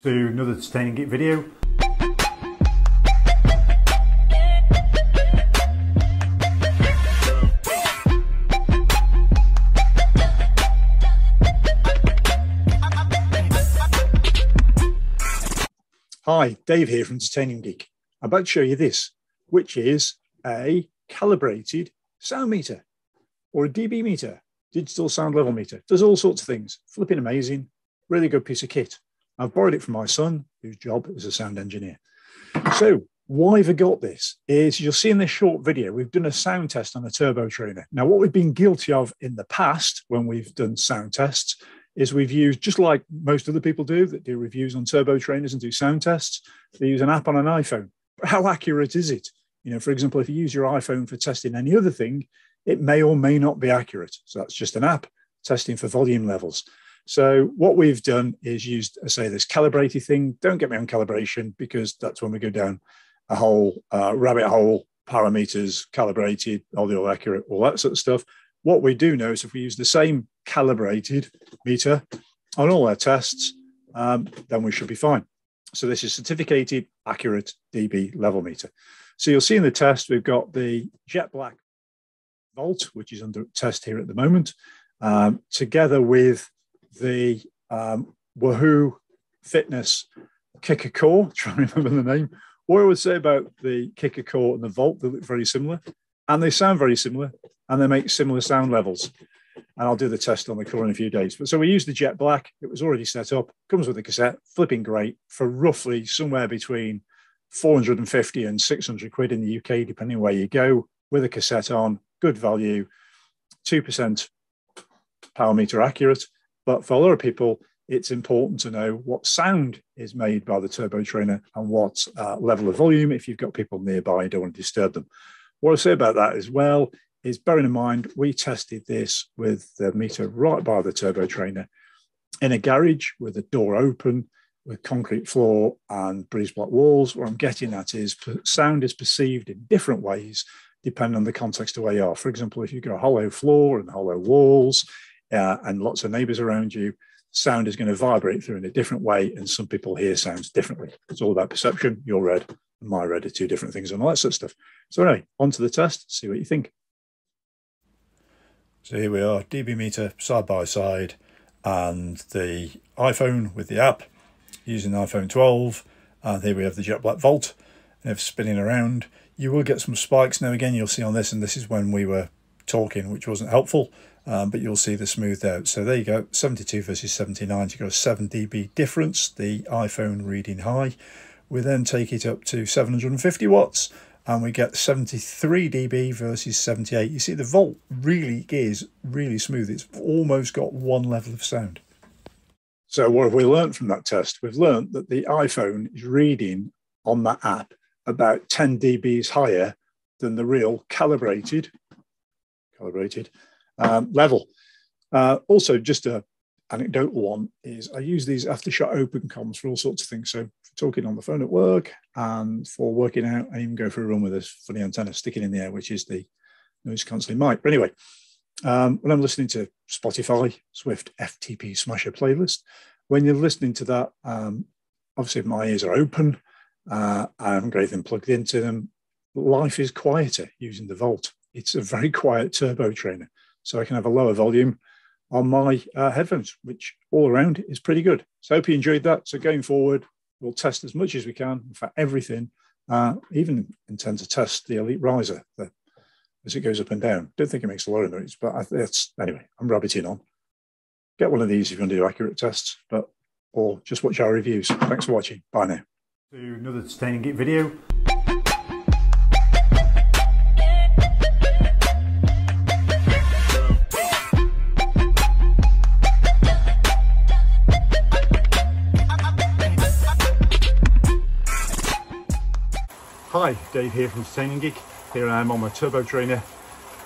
to another Titanium Geek video. Hi, Dave here from Titanium Geek. I'm about to show you this, which is a calibrated sound meter or a dB meter, digital sound level meter. Does all sorts of things. Flipping amazing, really good piece of kit. I've borrowed it from my son, whose job is a sound engineer. So why have I got this is you'll see in this short video, we've done a sound test on a turbo trainer. Now, what we've been guilty of in the past when we've done sound tests is we've used, just like most other people do that do reviews on turbo trainers and do sound tests, they use an app on an iPhone. How accurate is it? You know, for example, if you use your iPhone for testing any other thing, it may or may not be accurate. So that's just an app testing for volume levels. So what we've done is used, I say, this calibrated thing. Don't get me on calibration because that's when we go down a whole uh, rabbit hole, parameters, calibrated, all the all accurate, all that sort of stuff. What we do know is if we use the same calibrated meter on all our tests, um, then we should be fine. So this is certificated, accurate dB level meter. So you'll see in the test, we've got the jet black volt, which is under test here at the moment, um, together with the um, Wahoo Fitness KICKR CORE. Trying to remember the name. What I would say about the KICKR CORE and the Volt, they look very similar, and they sound very similar, and they make similar sound levels. And I'll do the test on the core in a few days. But so we used the JetBlack. It was already set up. Comes with a cassette, flipping great for roughly somewhere between 450 and 600 quid in the UK, depending where you go. With a cassette on, good value, two percent power meter accurate but for a lot of people, it's important to know what sound is made by the turbo trainer and what uh, level of volume. If you've got people nearby, don't want to disturb them. What I say about that as well is bearing in mind, we tested this with the meter right by the turbo trainer in a garage with a door open, with concrete floor and breeze block walls. What I'm getting at is sound is perceived in different ways depending on the context of where you are. For example, if you've got a hollow floor and hollow walls, uh, and lots of neighbors around you, sound is going to vibrate through in a different way. And some people hear sounds differently. It's all about perception. Your red and my red are two different things and all that sort of stuff. So, anyway, on to the test, see what you think. So, here we are, dB meter side by side, and the iPhone with the app using the iPhone 12. And here we have the JetBlack Volt. And if spinning around, you will get some spikes now again. You'll see on this, and this is when we were talking, which wasn't helpful um, but you'll see the smoothed out. So there you go, 72 versus 79, you got a 7 dB difference, the iPhone reading high. We then take it up to 750 watts and we get 73 dB versus 78. You see the volt really is really smooth. It's almost got one level of sound. So what have we learned from that test? We've learned that the iPhone is reading on that app about 10 dBs higher than the real calibrated, calibrated um, level. Uh, also, just a anecdotal one is I use these after AfterShokz OpenComms for all sorts of things. So talking on the phone at work and for working out, I even go for a run with this funny antenna sticking in the air, which is the noise cancelling mic. But anyway, um, when I'm listening to Spotify, Zwift FTP Smasher playlist, when you're listening to that, um, obviously my ears are open. Uh, I haven't got anything plugged into them. Life is quieter using the Volt. It's a very quiet turbo trainer so I can have a lower volume on my uh, headphones, which all around is pretty good. So I hope you enjoyed that. So going forward, we'll test as much as we can for everything. Uh, even intend to test the Elite Rizer the, as it goes up and down. Don't think it makes a lot of noise, but I, it's anyway. I'm rabbiting on. Get one of these if you want to do accurate tests, but or just watch our reviews. Thanks for watching. Bye now. To another Titanium Geek video. Hi, Dave here from Titanium Geek. Here I am on my Turbo Trainer